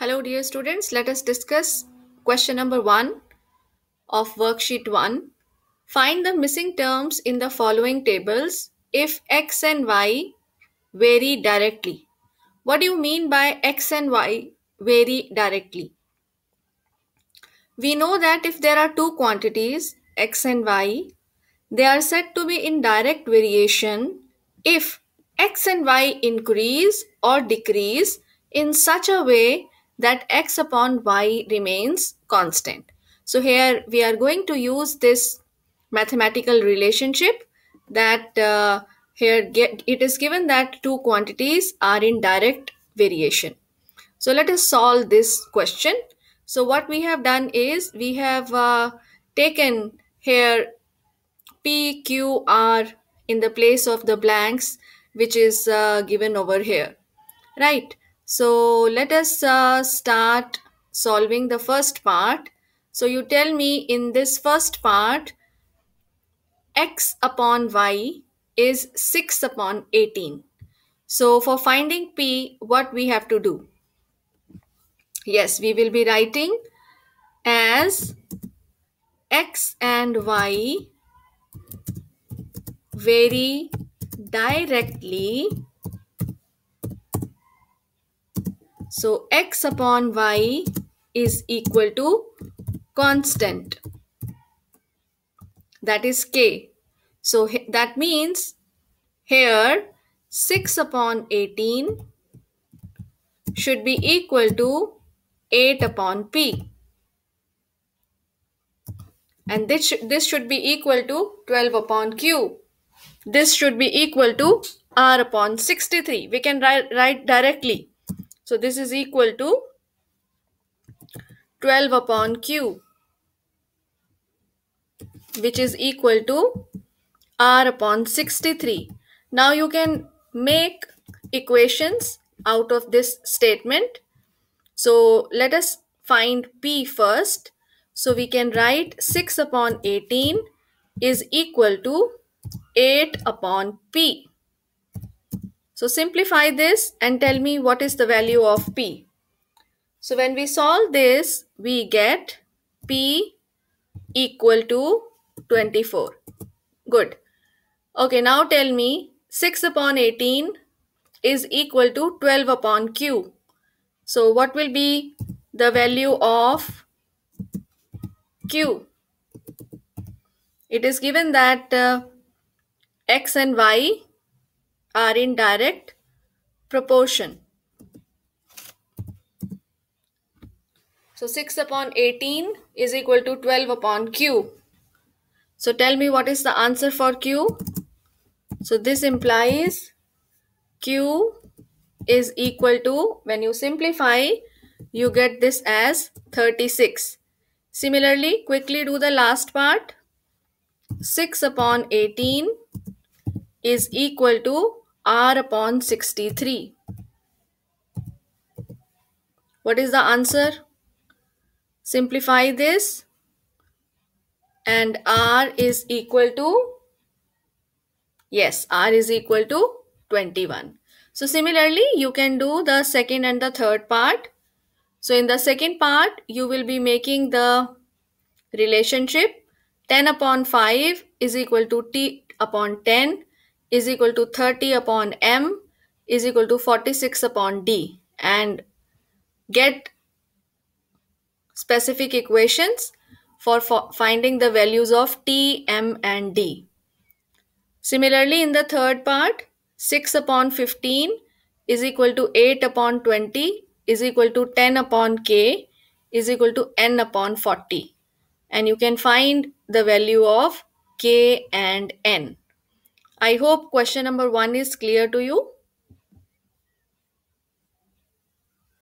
Hello, dear students. Let us discuss question number one of worksheet one. Find the missing terms in the following tables if x and y vary directly. What do you mean by x and y vary directly? We know that if there are two quantities, x and y, they are said to be in direct variation if x and y increase or decrease in such a way that x upon y remains constant. So here we are going to use this mathematical relationship that uh, here get, it is given that two quantities are in direct variation. So let us solve this question. So what we have done is we have uh, taken here P, Q, R in the place of the blanks which is uh, given over here. Right. So let us uh, start solving the first part. So you tell me in this first part, x upon y is 6 upon 18. So for finding p, what we have to do? Yes, we will be writing as x and y vary directly. So x upon y is equal to constant. That is k. So that means here 6 upon 18 should be equal to 8 upon p. And this, sh this should be equal to 12 upon q. This should be equal to r upon 63. We can write, write directly. So this is equal to 12 upon q which is equal to r upon 63. Now you can make equations out of this statement. So let us find p first. So we can write 6 upon 18 is equal to 8 upon p. So simplify this and tell me what is the value of p. So when we solve this, we get p equal to 24. Good. Okay, now tell me 6 upon 18 is equal to 12 upon q. So what will be the value of q? It is given that uh, x and y are in direct proportion. So 6 upon 18 is equal to 12 upon q. So tell me what is the answer for q? So this implies q is equal to, when you simplify, you get this as 36. Similarly, quickly do the last part. 6 upon 18 is equal to r upon 63. What is the answer? Simplify this. And r is equal to yes r is equal to 21 so similarly you can do the second and the third part. So in the second part you will be making the relationship. 10 upon 5 is equal to t upon 10 is equal to 30 upon m is equal to 46 upon d and get specific equations for finding the values of t, m and d. Similarly, in the third part, 6 upon 15 is equal to 8 upon 20 is equal to 10 upon k is equal to n upon 40. And you can find the value of k and n. I hope question number 1 is clear to you.